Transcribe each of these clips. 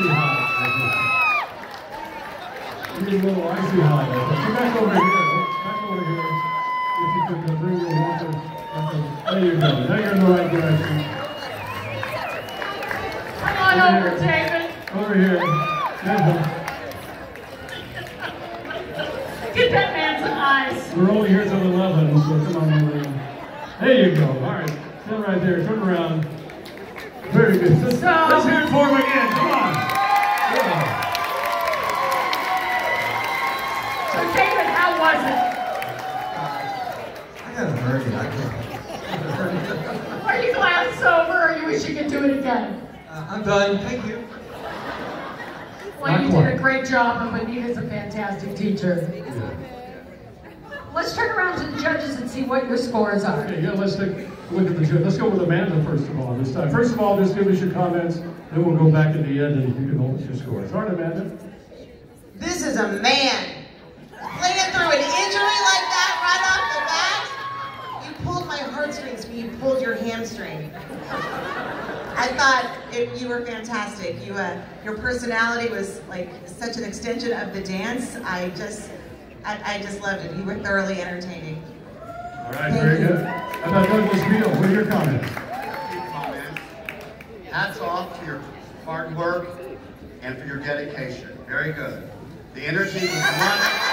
icy hot. Maybe a little icy hot. Come back over here. Back over here. If you could uh, bring your water. There you go. Now you're in the right direction. Come on over, David. Over here. Yeah. Get that man some ice. We're only here till 11, so come on over here. There you go. All right. Stand right there. Turn around. Very good. Let's, let's hear it for him again. I got a hurry. I can't. Are you glad it's over, or you wish you could do it again? Uh, I'm done. Thank you. Well, Not you quite. did a great job, and Bonita's a fantastic teacher. Let's turn around to the judges and see what your scores are. Okay, yeah, let's take a look at the judge. Let's go with Amanda first of all this time. First of all, just give us your comments, then we'll go back at the end and you can hold us your scores. All right, Amanda? This is a man. Playing through an injury like that right off the bat. You pulled my heartstrings when you pulled your hamstring. I thought it, you were fantastic. You, uh, your personality was like such an extension of the dance. I just, I, I just loved it. You were thoroughly entertaining. All right, very good. How about Douglas Beal? What are your comments? comments. Hats off to your hard work and for your dedication. Very good. The energy was one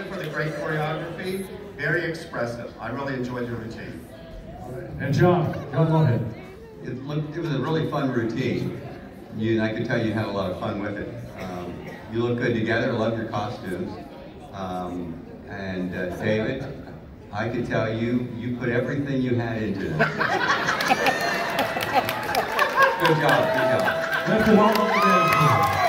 Also to Bonita for the great choreography. Very expressive. I really enjoyed your routine. And John, John Lohan. It looked, it was a really fun routine. You, I could tell you had a lot of fun with it. Um, you look good together, love your costumes. Um, and uh, David, I could tell you, you put everything you had into it. good job, good job. That's it all over there.